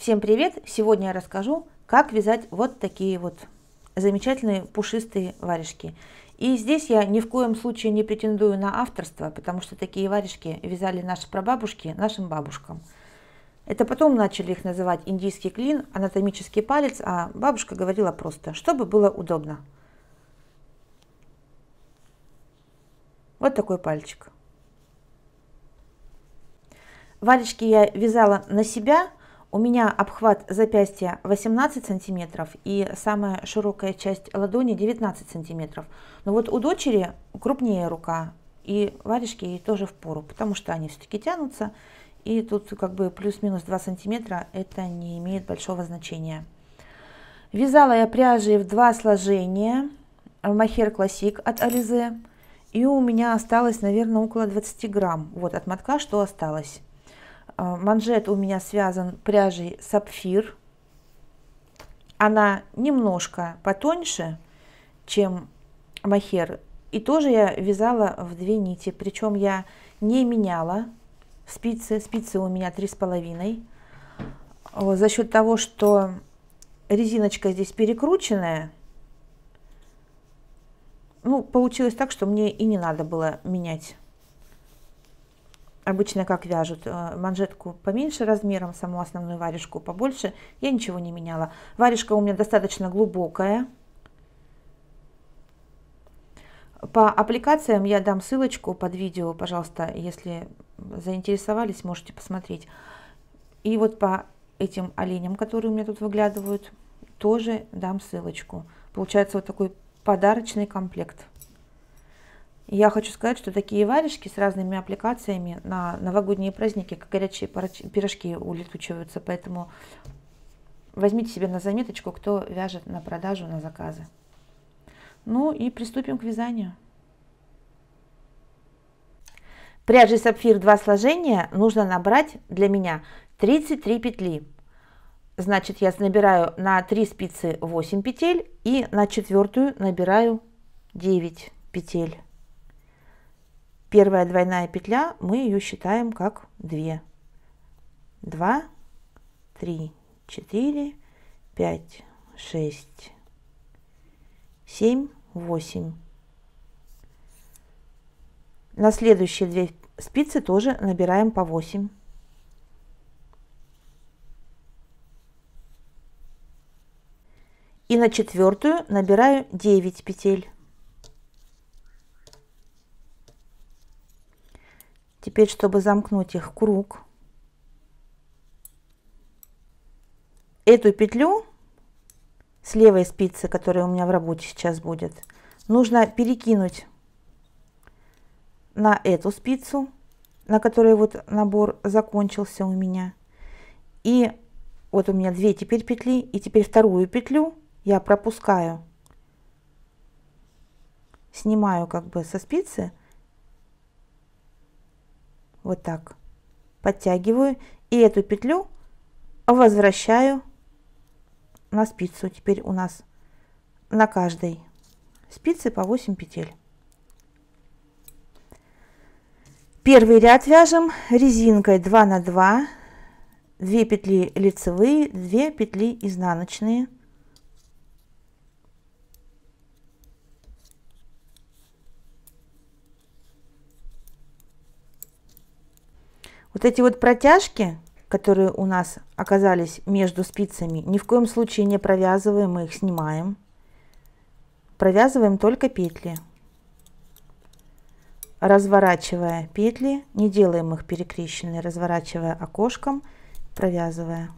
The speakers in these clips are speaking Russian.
Всем привет! Сегодня я расскажу, как вязать вот такие вот замечательные пушистые варежки. И здесь я ни в коем случае не претендую на авторство, потому что такие варежки вязали наши прабабушки нашим бабушкам. Это потом начали их называть индийский клин, анатомический палец, а бабушка говорила просто, чтобы было удобно. Вот такой пальчик. Варежки я вязала на себя, у меня обхват запястья 18 сантиметров и самая широкая часть ладони 19 сантиметров. Но вот у дочери крупнее рука и варежки ей тоже в пору, потому что они все-таки тянутся. И тут как бы плюс-минус 2 сантиметра, это не имеет большого значения. Вязала я пряжи в два сложения, махер классик от Ализе. И у меня осталось, наверное, около 20 грамм. Вот от мотка что осталось. А, манжет у меня связан пряжей сапфир. Она немножко потоньше, чем махер. И тоже я вязала в две нити. Причем я не меняла спицы. Спицы у меня три с половиной. За счет того, что резиночка здесь перекрученная, ну, получилось так, что мне и не надо было менять обычно как вяжут, э, манжетку поменьше размером, саму основную варежку побольше, я ничего не меняла. Варежка у меня достаточно глубокая. По аппликациям я дам ссылочку под видео, пожалуйста, если заинтересовались, можете посмотреть. И вот по этим оленям, которые у меня тут выглядывают, тоже дам ссылочку. Получается вот такой подарочный комплект. Я хочу сказать, что такие варежки с разными аппликациями на новогодние праздники, как горячие пирожки улетучиваются. Поэтому возьмите себе на заметочку, кто вяжет на продажу, на заказы. Ну и приступим к вязанию. Пряжи сапфир 2 сложения нужно набрать для меня 33 петли. Значит, я набираю на 3 спицы 8 петель и на четвертую набираю 9 петель. Первая двойная петля, мы ее считаем как 2. 2, 3, 4, 5, 6, 7, 8. На следующие две спицы тоже набираем по 8. И на четвертую набираю 9 петель. Теперь, чтобы замкнуть их круг, эту петлю с левой спицы, которая у меня в работе сейчас будет, нужно перекинуть на эту спицу, на которой вот набор закончился у меня. И вот у меня две теперь петли, и теперь вторую петлю я пропускаю, снимаю как бы со спицы, вот так подтягиваю и эту петлю возвращаю на спицу. Теперь у нас на каждой спице по 8 петель. Первый ряд вяжем резинкой 2 на 2, 2 петли лицевые, 2 петли изнаночные. Вот эти вот протяжки, которые у нас оказались между спицами, ни в коем случае не провязываем, мы их снимаем. Провязываем только петли. Разворачивая петли, не делаем их перекрещенные, разворачивая окошком, провязывая.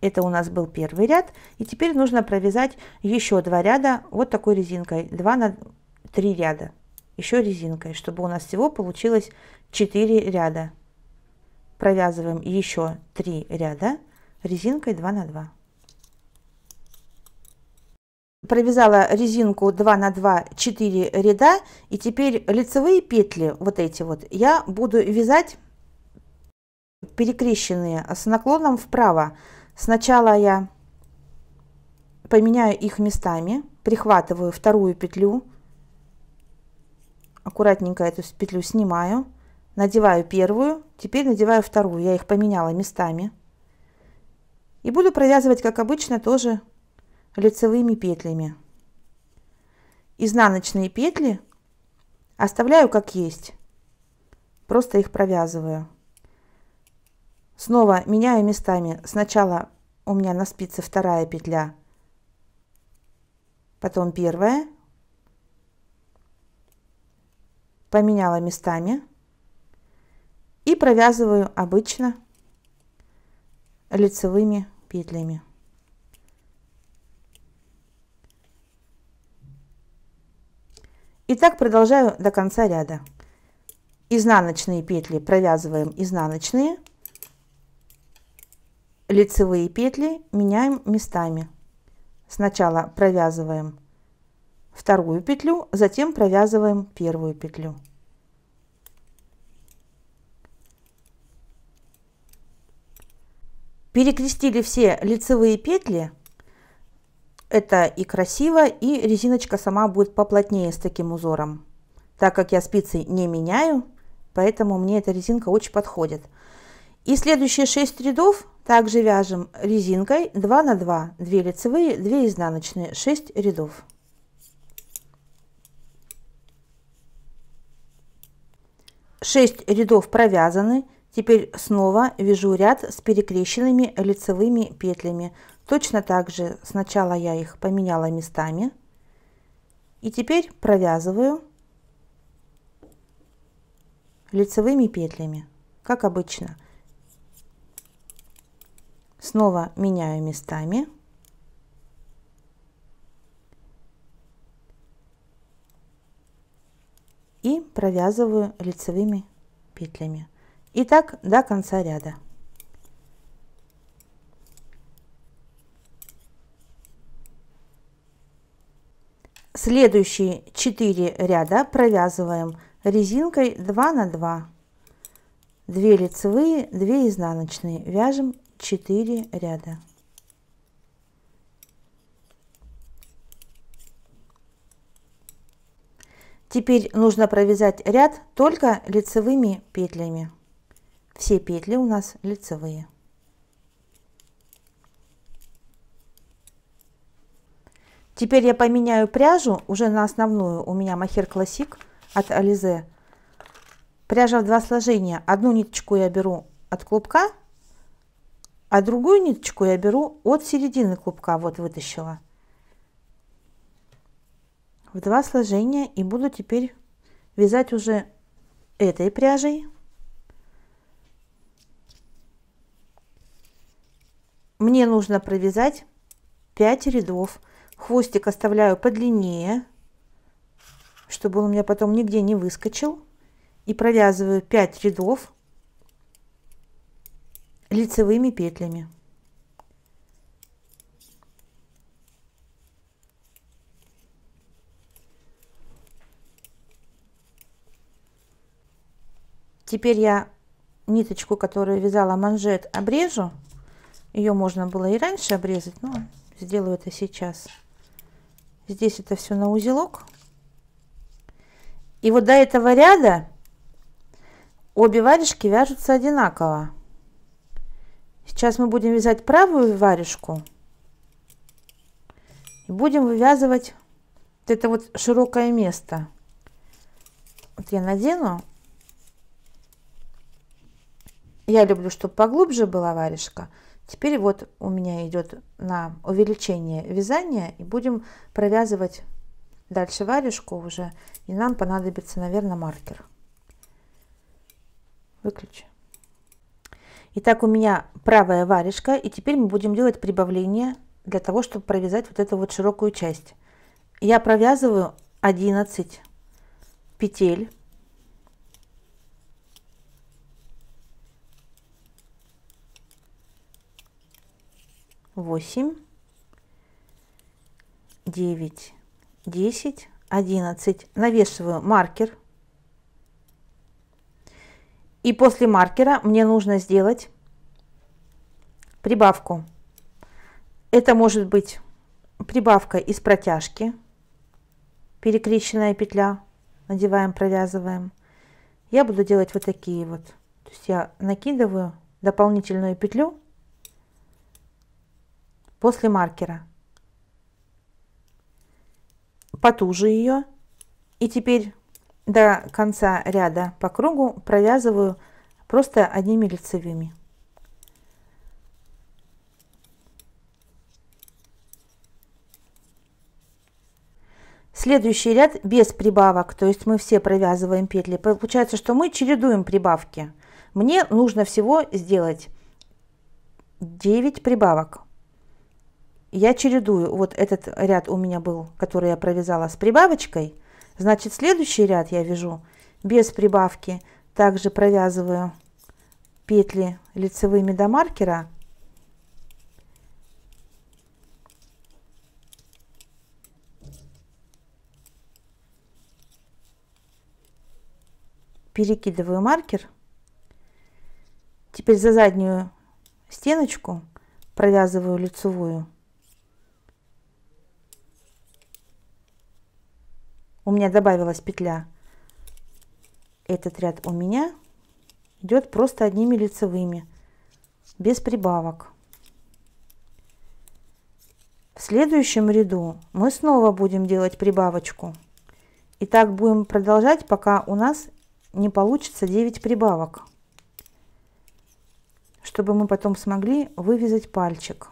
Это у нас был первый ряд. И теперь нужно провязать еще два ряда вот такой резинкой. 2 на 3 ряда. Еще резинкой, чтобы у нас всего получилось 4 ряда. Провязываем еще 3 ряда резинкой 2 на 2. Провязала резинку 2 на 2 4 ряда. И теперь лицевые петли, вот эти вот, я буду вязать перекрещенные с наклоном вправо. Сначала я поменяю их местами, прихватываю вторую петлю аккуратненько эту петлю снимаю, надеваю первую, теперь надеваю вторую. Я их поменяла местами. И буду провязывать, как обычно, тоже лицевыми петлями. Изнаночные петли оставляю как есть. Просто их провязываю. Снова меняю местами. Сначала у меня на спице вторая петля, потом первая. Поменяла местами. И провязываю обычно лицевыми петлями. И так продолжаю до конца ряда. Изнаночные петли провязываем изнаночные, лицевые петли меняем местами. Сначала провязываем вторую петлю, затем провязываем первую петлю. Перекрестили все лицевые петли. Это и красиво, и резиночка сама будет поплотнее с таким узором. Так как я спицы не меняю, поэтому мне эта резинка очень подходит. И следующие 6 рядов также вяжем резинкой 2 на 2, 2 лицевые, 2 изнаночные, 6 рядов. Шесть рядов провязаны. Теперь снова вяжу ряд с перекрещенными лицевыми петлями. Точно так же сначала я их поменяла местами. И теперь провязываю лицевыми петлями, как обычно. Снова меняю местами. И провязываю лицевыми петлями. И так до конца ряда. Следующие 4 ряда провязываем резинкой 2 на 2. 2 лицевые, 2 изнаночные. Вяжем 4 ряда. Теперь нужно провязать ряд только лицевыми петлями. Все петли у нас лицевые. Теперь я поменяю пряжу уже на основную. У меня махер классик от Ализе. Пряжа в два сложения. Одну ниточку я беру от клубка а другую ниточку я беру от середины клубка, вот вытащила. В два сложения и буду теперь вязать уже этой пряжей. Мне нужно провязать 5 рядов. Хвостик оставляю подлиннее, чтобы он у меня потом нигде не выскочил. И провязываю 5 рядов лицевыми петлями. Теперь я ниточку, которую вязала манжет, обрежу. Ее можно было и раньше обрезать, но сделаю это сейчас. Здесь это все на узелок. И вот до этого ряда обе варежки вяжутся одинаково. Сейчас мы будем вязать правую варежку. И будем вывязывать вот это вот широкое место. Вот я надену. Я люблю, чтобы поглубже была варежка. Теперь вот у меня идет на увеличение вязания. И будем провязывать дальше варежку уже. И нам понадобится, наверное, маркер. Выключи. Итак, у меня правая варежка, и теперь мы будем делать прибавление для того, чтобы провязать вот эту вот широкую часть. Я провязываю 11 петель. Восемь, девять, десять, одиннадцать. Навешиваю маркер и после маркера мне нужно сделать прибавку. Это может быть прибавка из протяжки, перекрещенная петля. надеваем, провязываем. Я буду делать вот такие вот. То есть я накидываю дополнительную петлю после маркера. Потуже ее. И теперь до конца ряда по кругу провязываю просто одними лицевыми. Следующий ряд без прибавок, то есть мы все провязываем петли. Получается, что мы чередуем прибавки. Мне нужно всего сделать 9 прибавок. Я чередую. Вот этот ряд у меня был, который я провязала с прибавочкой. Значит, следующий ряд я вяжу без прибавки. Также провязываю петли лицевыми до маркера перекидываю маркер. Теперь за заднюю стеночку провязываю лицевую. У меня добавилась петля. Этот ряд у меня идет просто одними лицевыми, без прибавок. В следующем ряду мы снова будем делать прибавочку. И так будем продолжать, пока у нас не получится 9 прибавок, чтобы мы потом смогли вывязать пальчик.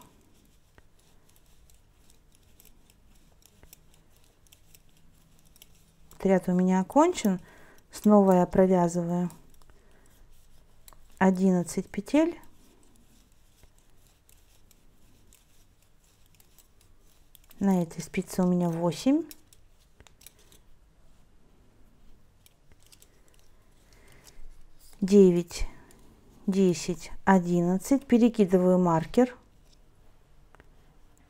Ряд у меня окончен. Снова я провязываю 11 петель. На этой спице у меня 8. 9, 10, 11. Перекидываю маркер.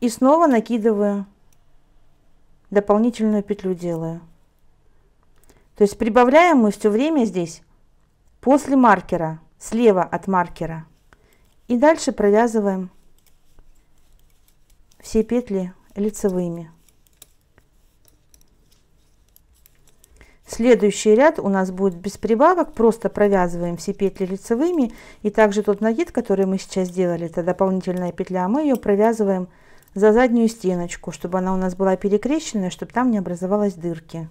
И снова накидываю, дополнительную петлю делаю. То есть прибавляем мы все время здесь после маркера, слева от маркера. И дальше провязываем все петли лицевыми. Следующий ряд у нас будет без прибавок, просто провязываем все петли лицевыми. И также тот накид, который мы сейчас сделали, это дополнительная петля, мы ее провязываем за заднюю стеночку, чтобы она у нас была перекрещенная, чтобы там не образовалась дырки.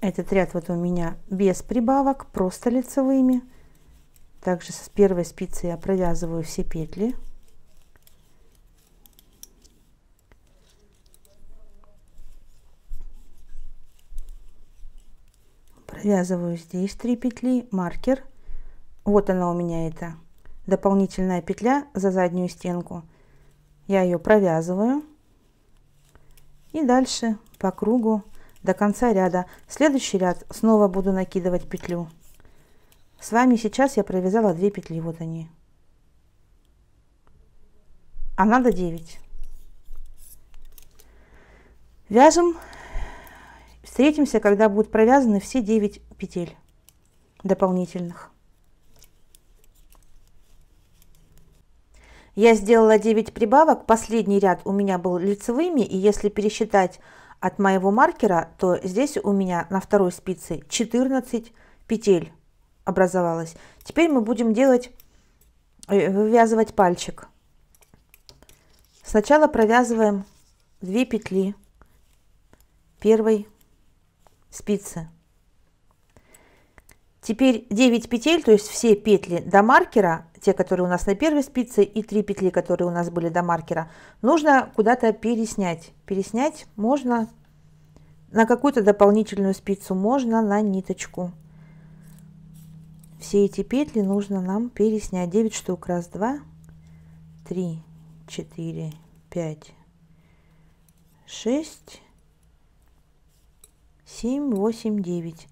Этот ряд вот у меня без прибавок, просто лицевыми. Также с первой спицы я провязываю все петли. Провязываю здесь три петли, маркер. Вот она у меня это дополнительная петля за заднюю стенку. Я ее провязываю. И дальше по кругу до конца ряда. Следующий ряд снова буду накидывать петлю. С вами сейчас я провязала 2 петли, вот они. А надо 9. Вяжем. Встретимся, когда будут провязаны все 9 петель дополнительных. Я сделала 9 прибавок. Последний ряд у меня был лицевыми. И если пересчитать от моего маркера, то здесь у меня на второй спице 14 петель образовалось. Теперь мы будем делать, э, вывязывать пальчик. Сначала провязываем 2 петли первой спицы. Теперь 9 петель, то есть все петли до маркера, те, которые у нас на первой спице, и 3 петли, которые у нас были до маркера, нужно куда-то переснять. Переснять можно. На какую-то дополнительную спицу, можно на ниточку. Все эти петли нужно нам переснять. 9 штук. Раз два три четыре пять шесть семь восемь девять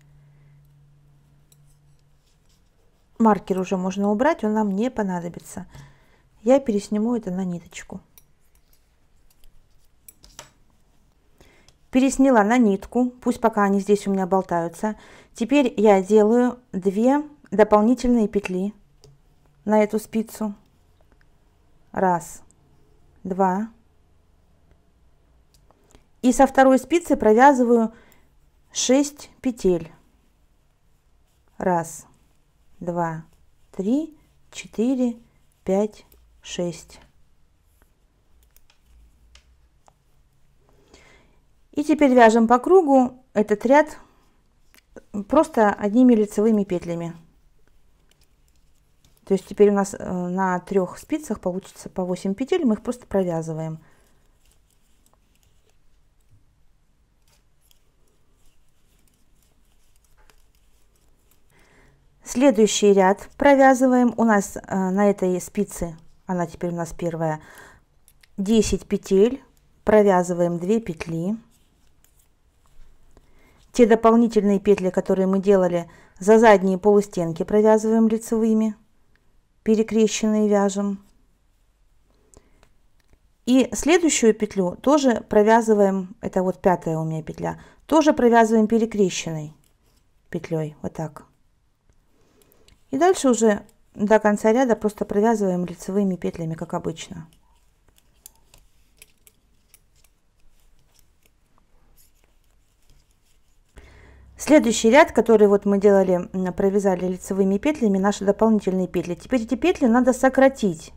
маркер уже можно убрать он нам не понадобится я пересниму это на ниточку пересняла на нитку пусть пока они здесь у меня болтаются теперь я делаю 2 дополнительные петли на эту спицу Раз, два. И со второй спицы провязываю 6 петель. Раз, два, три, четыре, пять, шесть. И теперь вяжем по кругу этот ряд просто одними лицевыми петлями. То есть теперь у нас э, на трех спицах получится по 8 петель, мы их просто провязываем. Следующий ряд провязываем. У нас э, на этой спице, она теперь у нас первая, 10 петель. Провязываем 2 петли. Те дополнительные петли, которые мы делали за задние полустенки, провязываем лицевыми перекрещенные вяжем. И следующую петлю тоже провязываем, это вот пятая у меня петля, тоже провязываем перекрещенной петлей, вот так. И дальше уже до конца ряда просто провязываем лицевыми петлями, как обычно. Следующий ряд, который вот мы делали, провязали лицевыми петлями, наши дополнительные петли. Теперь эти петли надо сократить.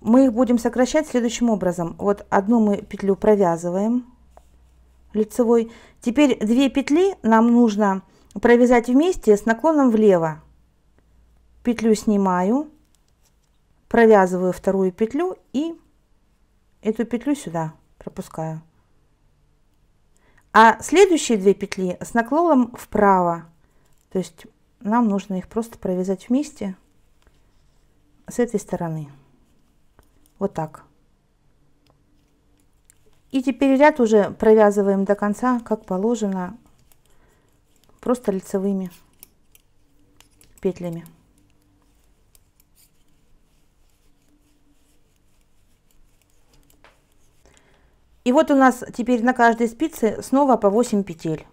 Мы их будем сокращать следующим образом. Вот одну мы петлю провязываем лицевой. Теперь две петли нам нужно провязать вместе с наклоном влево. Петлю снимаю, провязываю вторую петлю и эту петлю сюда пропускаю. А следующие две петли с наклоном вправо. То есть нам нужно их просто провязать вместе с этой стороны. Вот так. И теперь ряд уже провязываем до конца, как положено, просто лицевыми петлями. И вот у нас теперь на каждой спице снова по 8 петель.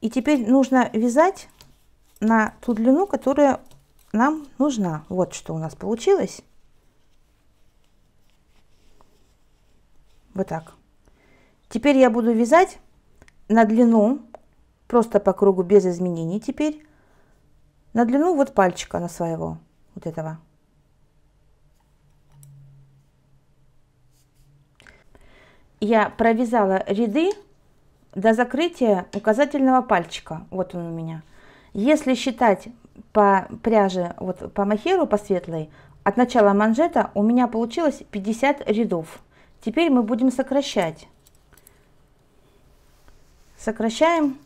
И теперь нужно вязать на ту длину, которая нам нужна. Вот что у нас получилось. Вот так. Теперь я буду вязать на длину, просто по кругу без изменений теперь, на длину вот пальчика на своего, вот этого. я провязала ряды до закрытия указательного пальчика. Вот он у меня. Если считать по пряже, вот по махеру, по светлой, от начала манжета у меня получилось 50 рядов. Теперь мы будем сокращать. Сокращаем.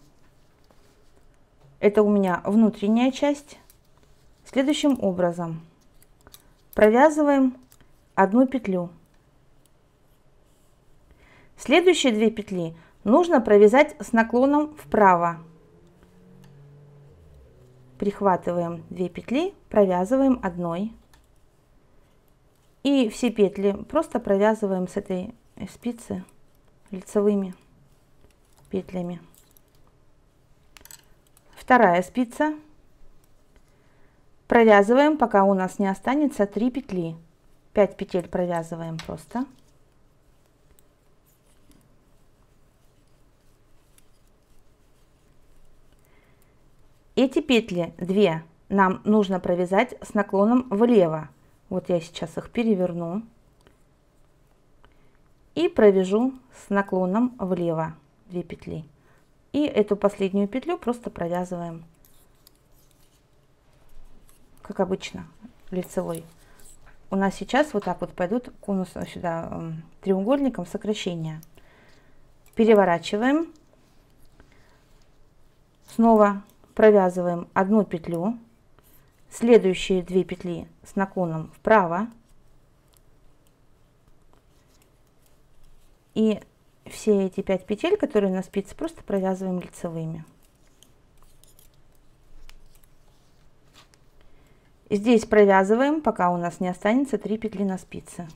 Это у меня внутренняя часть. Следующим образом. Провязываем одну петлю. Следующие две петли нужно провязать с наклоном вправо. Прихватываем две петли, провязываем одной. И все петли просто провязываем с этой спицы лицевыми петлями. Вторая спица. Провязываем, пока у нас не останется 3 петли. 5 петель провязываем просто. Эти петли, две, нам нужно провязать с наклоном влево. Вот я сейчас их переверну и провяжу с наклоном влево две петли. И эту последнюю петлю просто провязываем, как обычно, лицевой. У нас сейчас вот так вот пойдут конус сюда треугольником сокращения. Переворачиваем. Снова провязываем одну петлю, следующие две петли с наклоном вправо и все эти пять петель, которые на спице, просто провязываем лицевыми. Здесь провязываем, пока у нас не останется 3 петли на спице.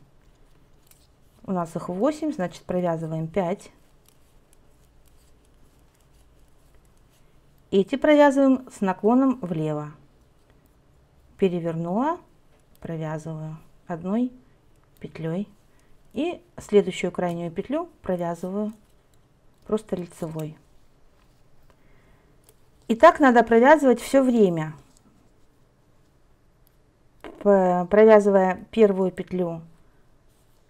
У нас их 8, значит провязываем 5. Эти провязываем с наклоном влево. Перевернула, провязываю. одной петлей и следующую крайнюю петлю провязываю просто лицевой. И так надо провязывать все время, провязывая первую петлю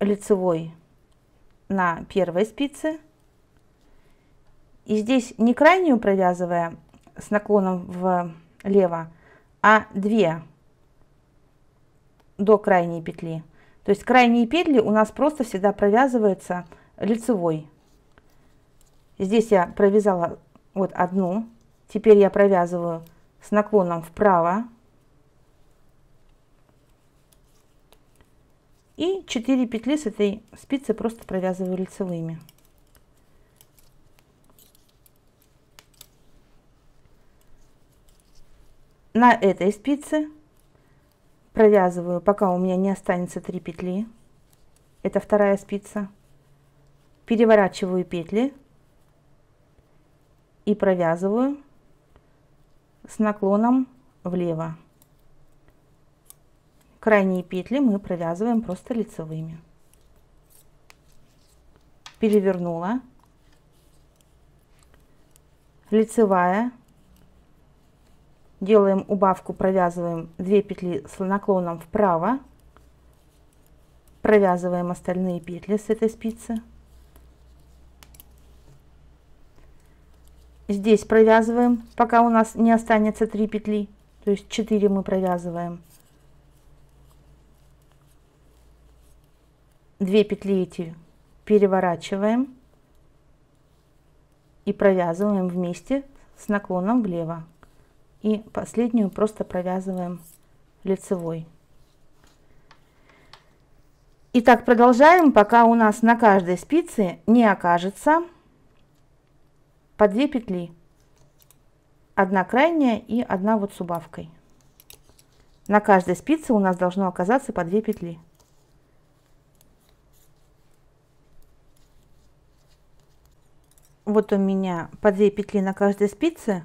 лицевой на первой спице. И здесь не крайнюю провязывая с наклоном влево, а две до крайней петли. То есть крайние петли у нас просто всегда провязываются лицевой. Здесь я провязала вот одну, теперь я провязываю с наклоном вправо. И 4 петли с этой спицы просто провязываю лицевыми. На этой спице провязываю, пока у меня не останется 3 петли. Это вторая спица. Переворачиваю петли и провязываю с наклоном влево. Крайние петли мы провязываем просто лицевыми. Перевернула. Лицевая. Делаем убавку, провязываем 2 петли с наклоном вправо. Провязываем остальные петли с этой спицы. Здесь провязываем, пока у нас не останется 3 петли. То есть 4 мы провязываем. 2 петли эти переворачиваем и провязываем вместе с наклоном влево. И последнюю просто провязываем лицевой. И так продолжаем, пока у нас на каждой спице не окажется по 2 петли. Одна крайняя и одна вот с убавкой. На каждой спице у нас должно оказаться по 2 петли. Вот у меня по 2 петли на каждой спице,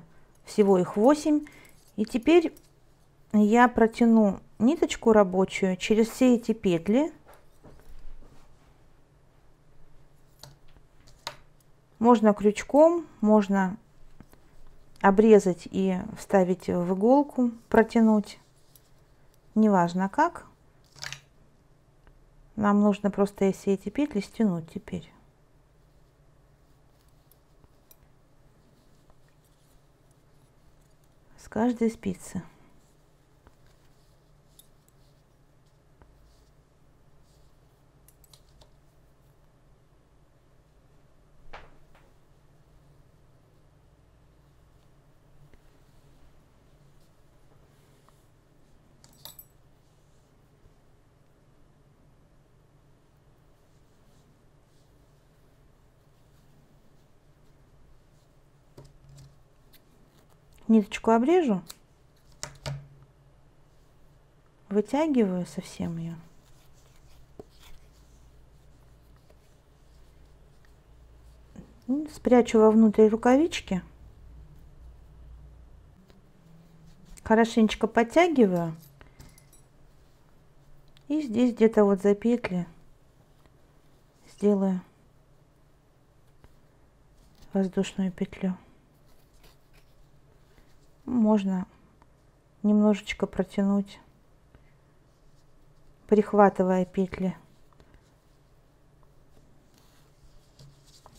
всего их 8. И теперь я протяну ниточку рабочую через все эти петли Можно крючком, можно обрезать и вставить в иголку, протянуть. Неважно как. Нам нужно просто все эти петли стянуть теперь. С каждой спицы. Ниточку обрежу, вытягиваю совсем ее. Спрячу вовнутрь рукавички. Хорошенечко подтягиваю. И здесь где-то вот за петли сделаю воздушную петлю можно немножечко протянуть, прихватывая петли.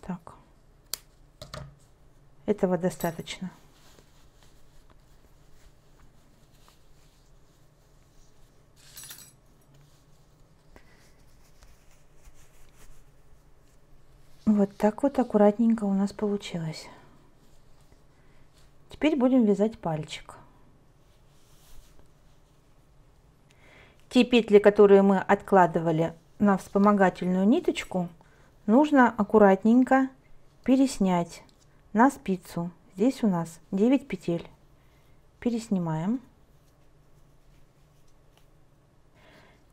Так. Этого достаточно. Вот так вот аккуратненько у нас получилось. Теперь будем вязать пальчик. Те петли, которые мы откладывали на вспомогательную ниточку, нужно аккуратненько переснять на спицу. Здесь у нас 9 петель. Переснимаем.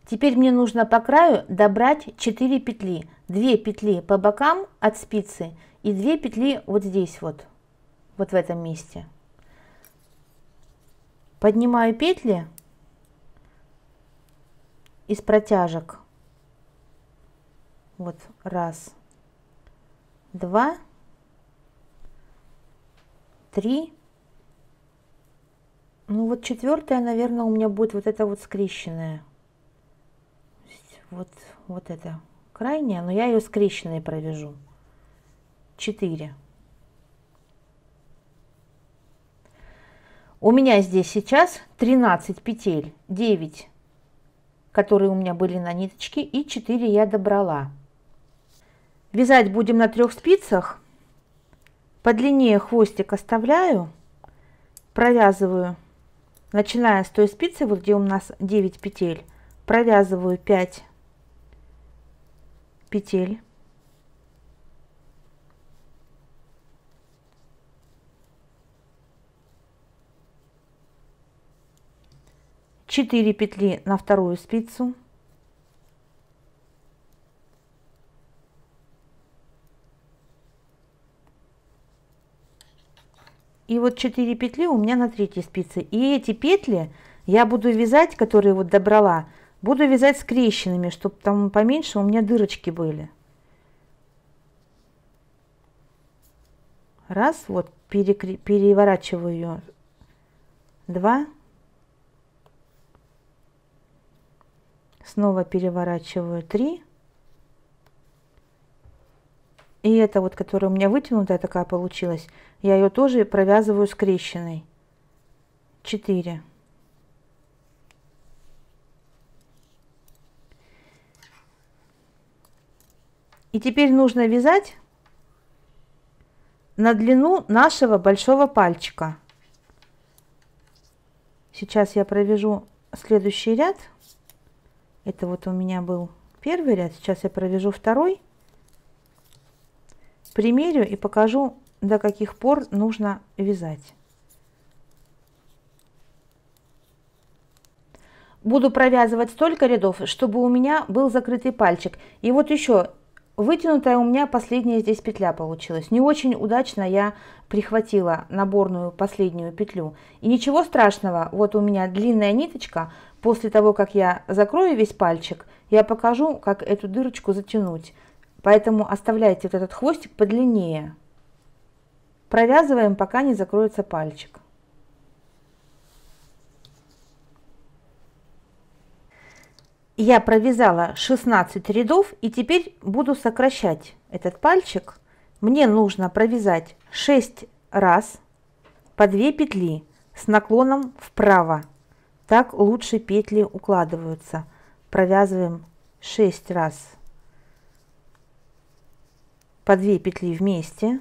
Теперь мне нужно по краю добрать 4 петли. 2 петли по бокам от спицы и 2 петли вот здесь вот, вот в этом месте поднимаю петли из протяжек. Вот раз, два, три. Ну вот четвертая, наверное, у меня будет вот это вот скрещенная. Вот, вот это крайняя, но я ее скрещенной провяжу. Четыре. У меня здесь сейчас 13 петель, 9, которые у меня были на ниточке, и 4 я добрала. Вязать будем на трех спицах. Подлиннее хвостик оставляю, провязываю, начиная с той спицы, вот где у нас 9 петель, провязываю 5 петель. 4 петли на вторую спицу. И вот 4 петли у меня на третьей спице. И эти петли я буду вязать, которые вот добрала, буду вязать скрещенными, чтобы там поменьше у меня дырочки были. Раз, вот перекр... переворачиваю ее. Два. Снова переворачиваю 3. И это вот, которая у меня вытянутая такая получилась, я ее тоже провязываю скрещенной. 4. И теперь нужно вязать на длину нашего большого пальчика. Сейчас я провяжу следующий ряд. Это вот у меня был первый ряд. Сейчас я провяжу второй. Примерю и покажу, до каких пор нужно вязать. Буду провязывать столько рядов, чтобы у меня был закрытый пальчик. И вот еще вытянутая у меня последняя здесь петля получилась. Не очень удачно я прихватила наборную последнюю петлю. И ничего страшного, вот у меня длинная ниточка, После того, как я закрою весь пальчик, я покажу, как эту дырочку затянуть. Поэтому оставляйте вот этот хвостик подлиннее. Провязываем, пока не закроется пальчик. Я провязала 16 рядов и теперь буду сокращать этот пальчик. Мне нужно провязать 6 раз по 2 петли с наклоном вправо. Так лучше петли укладываются. Провязываем 6 раз по 2 петли вместе.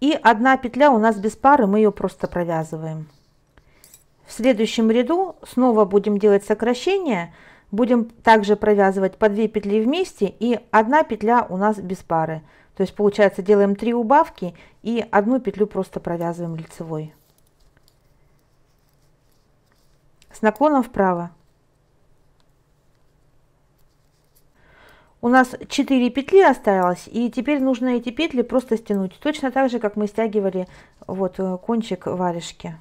И одна петля у нас без пары, мы ее просто провязываем. В следующем ряду снова будем делать сокращение. Будем также провязывать по 2 петли вместе и одна петля у нас без пары. То есть получается делаем 3 убавки и одну петлю просто провязываем лицевой. С наклоном вправо. У нас 4 петли осталось, и теперь нужно эти петли просто стянуть. Точно так же, как мы стягивали вот э, кончик варежки.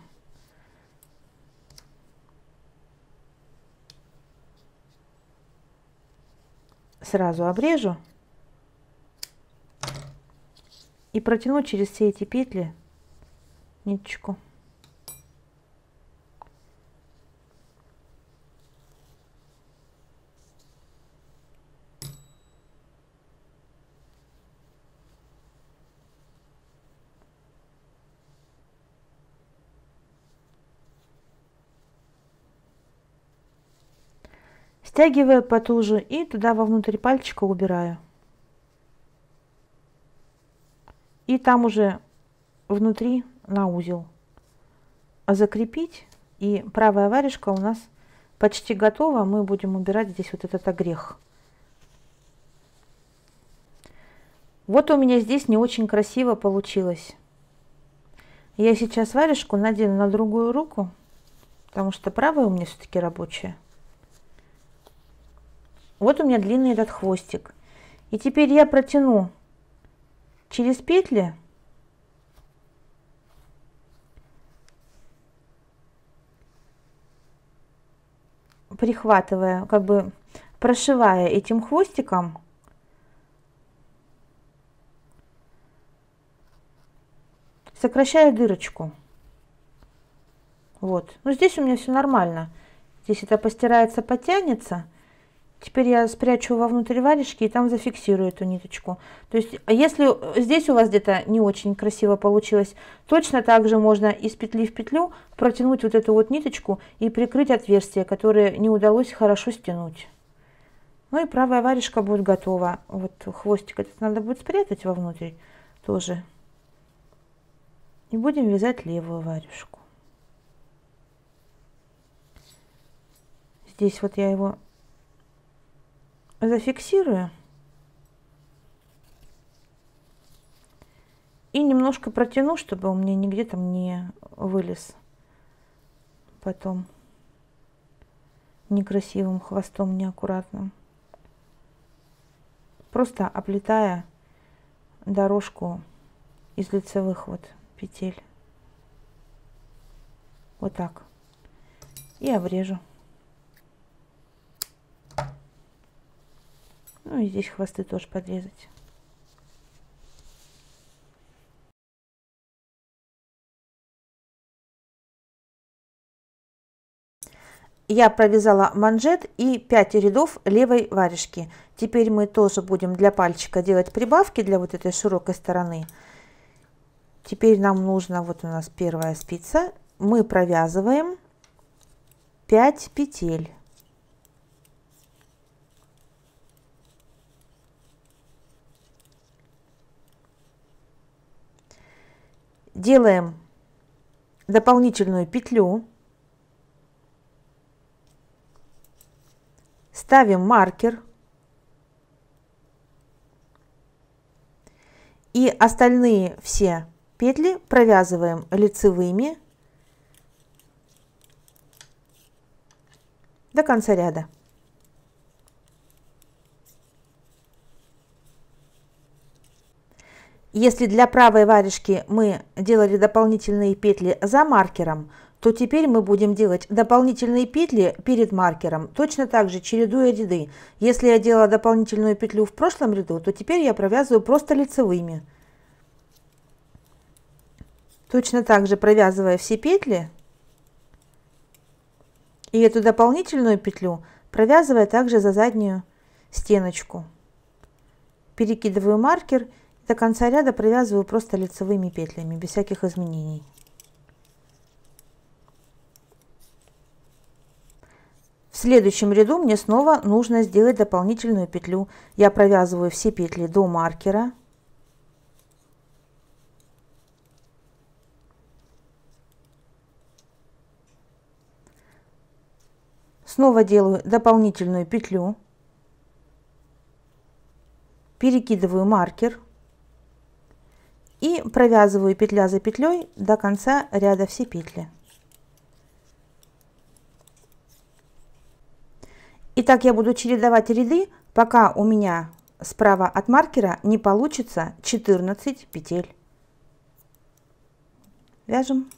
Сразу обрежу и протянуть через все эти петли ниточку. Стягиваю потуже и туда вовнутрь пальчика убираю. и там уже внутри на узел закрепить. И правая варежка у нас почти готова. Мы будем убирать здесь вот этот огрех. Вот у меня здесь не очень красиво получилось. Я сейчас варежку надену на другую руку, потому что правая у меня все-таки рабочая. Вот у меня длинный этот хвостик. И теперь я протяну через петли прихватывая, как бы прошивая этим хвостиком сокращая дырочку. Вот. Ну, здесь у меня все нормально. Здесь это постирается, потянется. Теперь я спрячу вовнутрь варежки и там зафиксирую эту ниточку. То есть, если здесь у вас где-то не очень красиво получилось, точно так же можно из петли в петлю протянуть вот эту вот ниточку и прикрыть отверстие, которое не удалось хорошо стянуть. Ну и правая варежка будет готова. Вот хвостик этот надо будет спрятать вовнутрь тоже. И будем вязать левую варежку. Здесь вот я его зафиксирую. И немножко протяну, чтобы у меня нигде там не вылез потом некрасивым хвостом, неаккуратным. Просто оплетая дорожку из лицевых вот петель. Вот так. И обрежу. Ну и здесь хвосты тоже подрезать. Я провязала манжет и 5 рядов левой варежки. Теперь мы тоже будем для пальчика делать прибавки для вот этой широкой стороны. Теперь нам нужно, вот у нас первая спица, мы провязываем 5 петель. Делаем дополнительную петлю, ставим маркер и остальные все петли провязываем лицевыми до конца ряда. Если для правой варежки мы делали дополнительные петли за маркером, то теперь мы будем делать дополнительные петли перед маркером, точно так же чередуя ряды. Если я делала дополнительную петлю в прошлом ряду, то теперь я провязываю просто лицевыми. Точно так же провязывая все петли и эту дополнительную петлю провязывая также за заднюю стеночку. Перекидываю маркер до конца ряда провязываю просто лицевыми петлями, без всяких изменений. В следующем ряду мне снова нужно сделать дополнительную петлю. Я провязываю все петли до маркера. Снова делаю дополнительную петлю. Перекидываю маркер провязываю петля за петлей до конца ряда все петли. И так я буду чередовать ряды, пока у меня справа от маркера не получится 14 петель. Вяжем.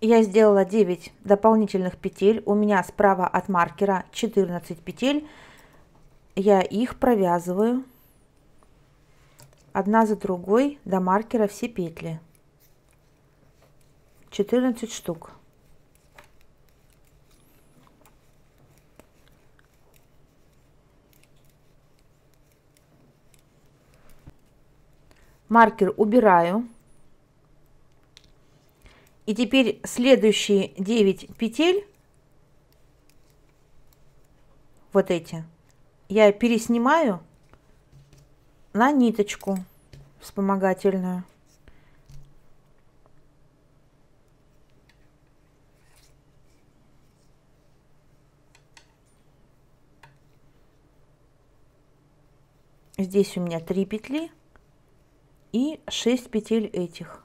Я сделала 9 дополнительных петель. У меня справа от маркера 14 петель. Я их провязываю одна за другой до маркера все петли. 14 штук. Маркер убираю. И теперь следующие 9 петель. Вот эти. Я переснимаю на ниточку вспомогательную. Здесь у меня 3 петли и 6 петель этих.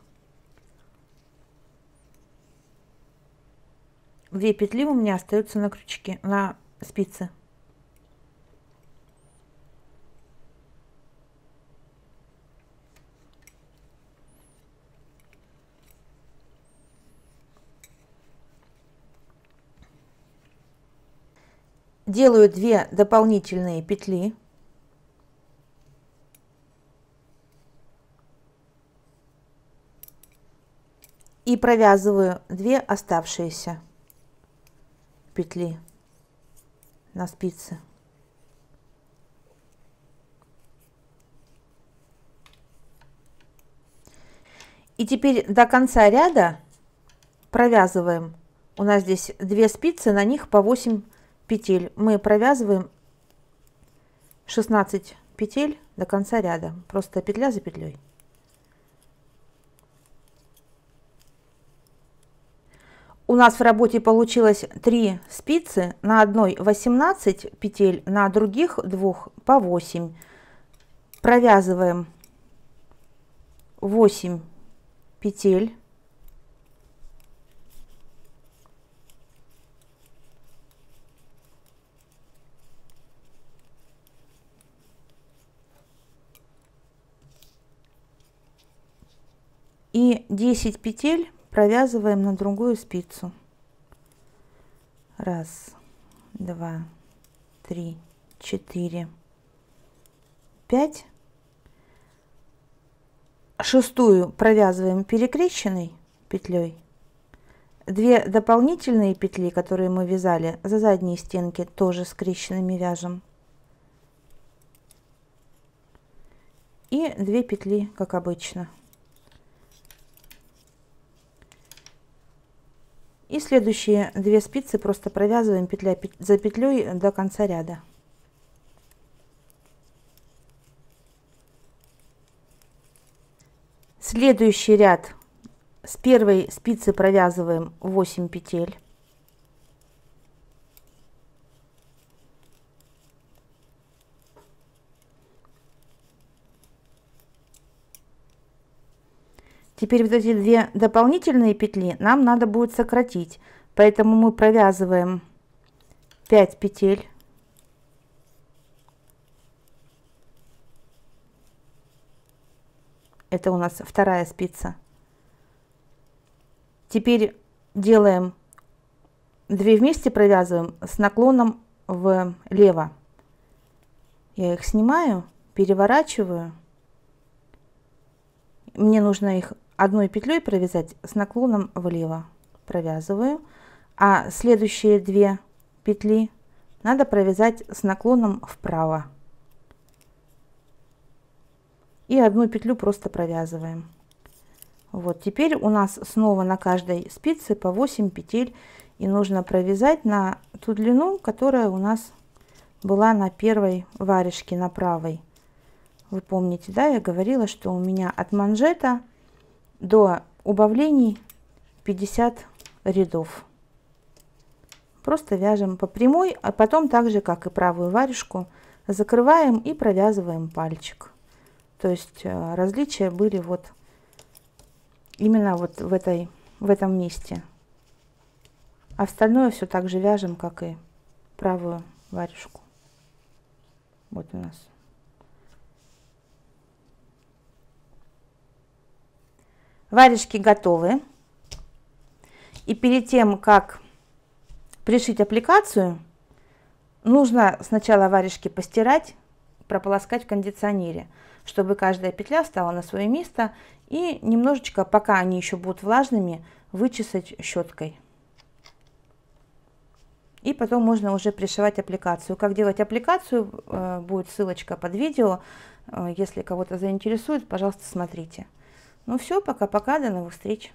Две петли у меня остаются на крючке, на спице. Делаю 2 дополнительные петли и провязываю 2 оставшиеся петли на спице. И теперь до конца ряда провязываем. У нас здесь две спицы, на них по 8 петель. Мы провязываем 16 петель до конца ряда. Просто петля за петлей. У нас в работе получилось 3 спицы, на одной 18 петель, на других двух по 8. Провязываем 8 петель. И 10 петель провязываем на другую спицу. Раз, два, три, четыре, пять. Шестую провязываем перекрещенной петлей. Две дополнительные петли, которые мы вязали за задние стенки, тоже скрещенными вяжем. И две петли, как обычно. И следующие две спицы просто провязываем петля за петлей до конца ряда. Следующий ряд с первой спицы провязываем 8 петель. Теперь вот эти две дополнительные петли нам надо будет сократить. Поэтому мы провязываем 5 петель. Это у нас вторая спица. Теперь делаем 2 вместе провязываем с наклоном влево. Я их снимаю, переворачиваю. Мне нужно их одной петлей провязать с наклоном влево. Провязываю. А следующие две петли надо провязать с наклоном вправо. И одну петлю просто провязываем. Вот теперь у нас снова на каждой спице по 8 петель. И нужно провязать на ту длину, которая у нас была на первой варежке, на правой. Вы помните, да, я говорила, что у меня от манжета до убавлений 50 рядов. Просто вяжем по прямой, а потом так же, как и правую варежку, закрываем и провязываем пальчик. То есть э, различия были вот именно вот в, этой, в этом месте. Остальное все так же вяжем, как и правую варежку. Вот у нас Варежки готовы. И перед тем, как пришить аппликацию, нужно сначала варежки постирать, прополоскать в кондиционере, чтобы каждая петля стала на свое место и немножечко, пока они еще будут влажными, вычесать щеткой. И потом можно уже пришивать аппликацию. Как делать аппликацию, э, будет ссылочка под видео. Э, если кого-то заинтересует, пожалуйста, смотрите. Ну все, пока-пока, до новых встреч.